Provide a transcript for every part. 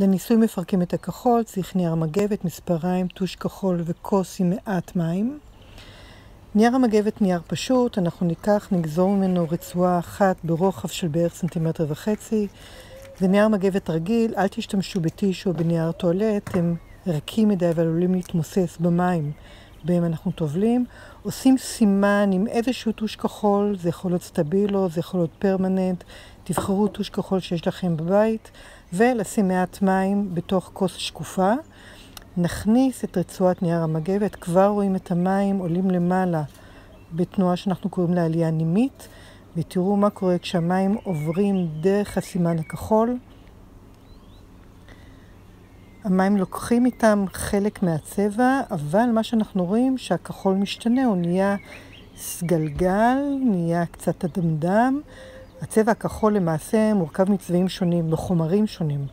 לניסוי מפרקים את הכחול, צריך נייר מגבת, מספריים, טוש כחול וכוס עם מעט מים. נייר המגבת נייר פשוט, אנחנו ניקח, נגזור ממנו רצועה אחת ברוחב של בערך סנטימטר וחצי. זה נייר מגבת רגיל, אל תשתמשו בטישו או בנייר טואלט, הם רכים מדי ועלולים להתמוסס במים בהם אנחנו טובלים. עושים סימן עם איזשהו טוש כחול, זה יכול להיות סטבילו, זה יכול להיות פרמננט, תבחרו טוש כחול שיש לכם בבית, ולשים מעט מים בתוך כוס שקופה. נכניס את רצועת נייר המגבת, כבר רואים את המים עולים למעלה בתנועה שאנחנו קוראים לה עלייה נימית, ותראו מה קורה כשהמים עוברים דרך הסימן הכחול. המים לוקחים איתם חלק מהצבע, אבל מה שאנחנו רואים שהכחול משתנה, הוא נהיה סגלגל, נהיה קצת אדמדם. הצבע הכחול למעשה מורכב מצבעים שונים, בחומרים שונים,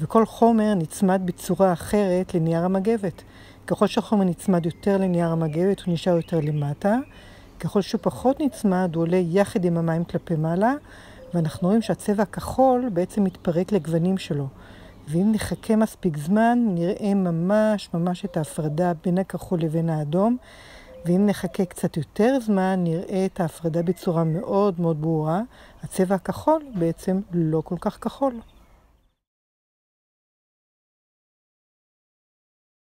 וכל חומר נצמד בצורה אחרת לנייר המגבת. ככל שהחומר נצמד יותר לנייר המגבת, הוא נשאר יותר למטה. ככל שהוא פחות נצמד, הוא עולה יחד עם המים כלפי מעלה, ואנחנו רואים שהצבע הכחול בעצם מתפרק לגוונים שלו. ואם נחכה מספיק זמן, נראה ממש ממש את ההפרדה בין הכחול לבין האדום. ואם נחכה קצת יותר זמן, נראה את ההפרדה בצורה מאוד מאוד ברורה. הצבע הכחול בעצם לא כל כך כחול.